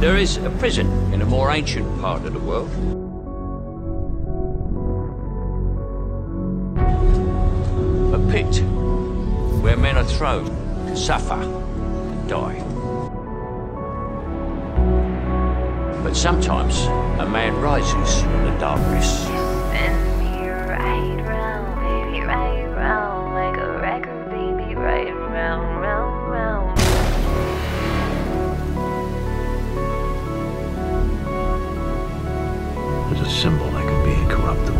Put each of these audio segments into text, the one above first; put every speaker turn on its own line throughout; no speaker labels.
There is a prison in a more ancient part of the world. A pit where men are thrown to suffer and die. But sometimes a man rises from the darkness.
Symbol that can be incorruptible.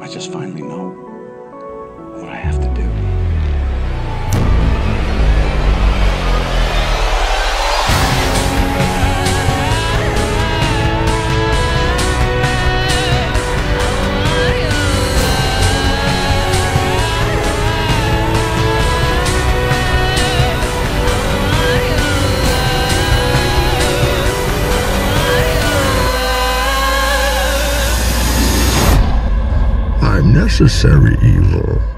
I just finally know what I have to
necessary evil.